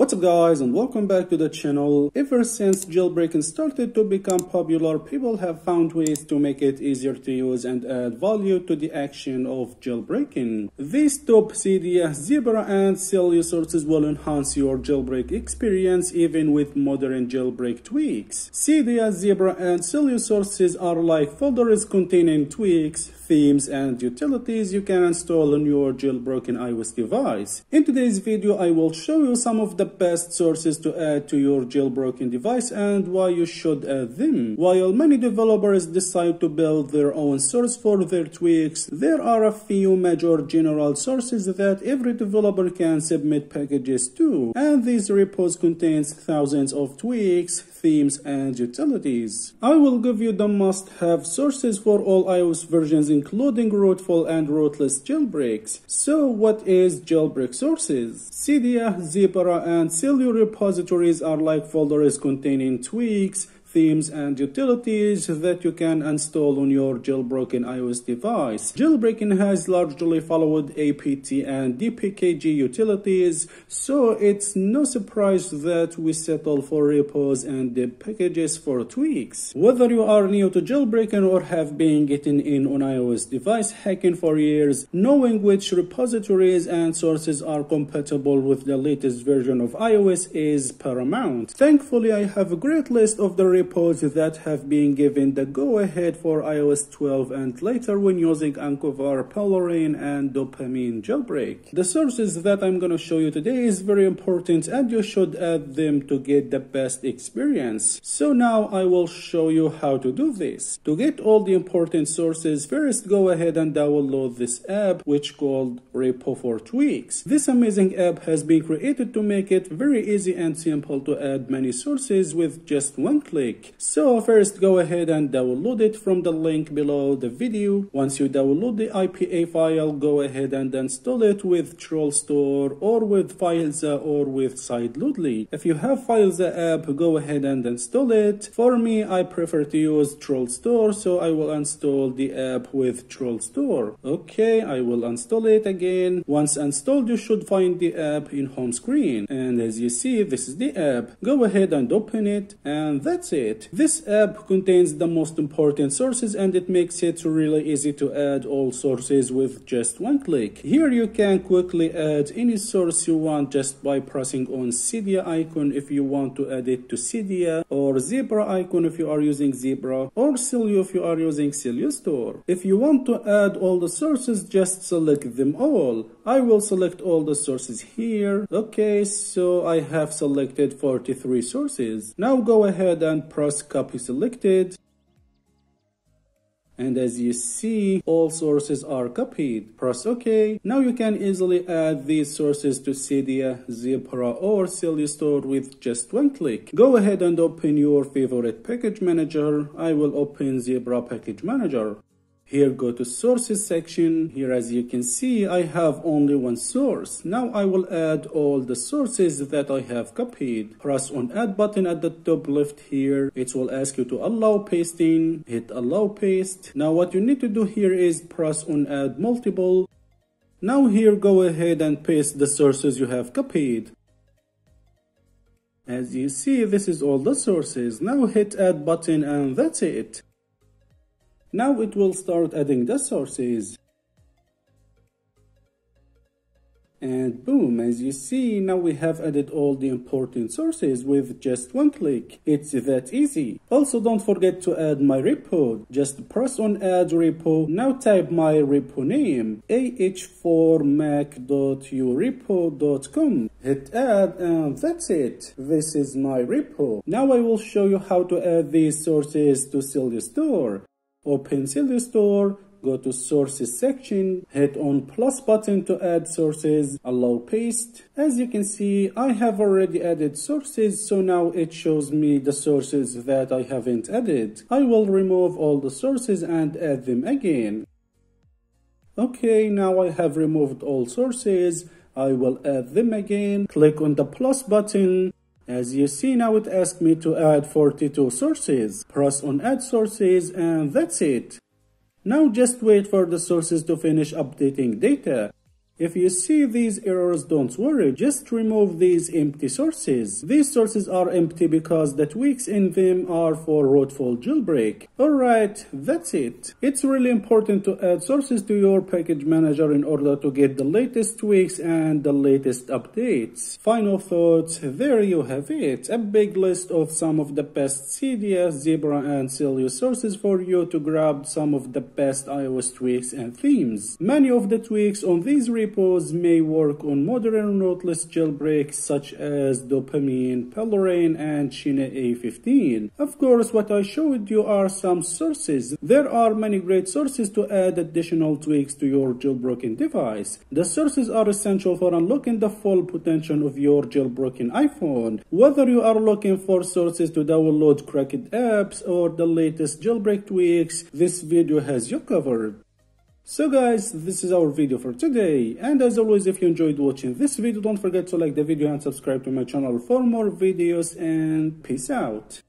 What's up guys and welcome back to the channel. Ever since jailbreaking started to become popular, people have found ways to make it easier to use and add value to the action of jailbreaking. These top Cydia, Zebra and Sileo sources will enhance your jailbreak experience even with modern jailbreak tweaks. Cydia, Zebra and Sileo sources are like folders containing tweaks, themes and utilities you can install on your jailbroken iOS device. In today's video I will show you some of the best sources to add to your jailbroken device and why you should add them. While many developers decide to build their own source for their tweaks, there are a few major general sources that every developer can submit packages to, and these repos contains thousands of tweaks, themes, and utilities. I will give you the must-have sources for all iOS versions including rootful and rootless jailbreaks. So what is jailbreak sources? Cydia, Zebra, and Sileo repositories are like folders containing tweaks, themes and utilities that you can install on your jailbroken iOS device. Jailbreaking has largely followed apt and dpkg utilities, so it's no surprise that we settle for repos and the packages for tweaks. Whether you are new to jailbreaking or have been getting in on iOS device hacking for years, knowing which repositories and sources are compatible with the latest version of iOS is paramount. Thankfully, I have a great list of the repos that have been given the go-ahead for iOS 12 and later when using unc0ver, palera1n, and Dopamine jailbreak. The sources that I'm going to show you today is very important and you should add them to get the best experience. So now I will show you how to do this. To get all the important sources, first go ahead and download this app which called Repo for Tweaks. This amazing app has been created to make it very easy and simple to add many sources with just one click So first go ahead and download it from the link below the video. Once you download the IPA file, go ahead and install it with TrollStore or with Filza or with Sideloadly. If you have Filza app, go ahead and install it. For me, I prefer to use TrollStore, so I will install the app with TrollStore. Okay, I will install it again. Once installed, you should find the app in home screen. And as you see, this is the app. Go ahead and open it, and that's it This app contains the most important sources and it makes it really easy to add all sources with just one click. Here you can quickly add any source you want just by pressing on Cydia icon if you want to add it to Cydia or Zebra icon if you are using Zebra or Sileo if you are using Sileo Store. If you want to add all the sources just select them all. I will select all the sources here. Okay, so I have selected 43 sources. Now go ahead and press copy selected. And as you see all sources are copied. Press ok now you can easily add these sources to cydia zebra or Sileo store with just one click. Go ahead and open your favorite package manager. I will open zebra package manager here go to sources section. Here as you can see I have only one source. Now I will add all the sources that I have copied. Press on add button at the top left here. It will ask you to allow pasting. Hit allow paste. Now what you need to do here is press on add multiple. Now here go ahead and paste the sources you have copied. As you see this is all the sources. Now hit add button and that's it. Now it will start adding the sources. And boom, as you see, now we have added all the important sources with just one click. It's that easy. Also, don't forget to add my repo. Just press on add repo. Now type my repo name, ah4mac.urepo.com. Hit add and that's it. This is my repo. Now I will show you how to add these sources to Sileo Store. Open Sileo Store, go to sources section, hit on plus button to add sources, allow paste. As you can see, I have already added sources, so now it shows me the sources that I haven't added. I will remove all the sources and add them again. Okay, now I have removed all sources. I will add them again. Click on the plus button as you see now it asks me to add 42 sources. Press on add sources and that's it. Now just wait for the sources to finish updating data. If you see these errors, don't worry, just remove these empty sources. These sources are empty because the tweaks in them are for rootful jailbreak. Alright, that's it. It's really important to add sources to your package manager in order to get the latest tweaks and the latest updates. Final thoughts, there you have it. A big list of some of the best CDS, Zebra and Sileo's sources for you to grab some of the best iOS tweaks and themes. Many of the tweaks on these repos may work on modern rootless jailbreaks such as Dopamine, palera1n and XinaA15. Of course, what I showed you are some sources. There are many great sources to add additional tweaks to your jailbroken device. The sources are essential for unlocking the full potential of your jailbroken iPhone. Whether you are looking for sources to download cracked apps or the latest jailbreak tweaks, this video has you covered. So guys, this is our video for today, and as always if you enjoyed watching this video, don't forget to like the video and subscribe to my channel for more videos, and peace out.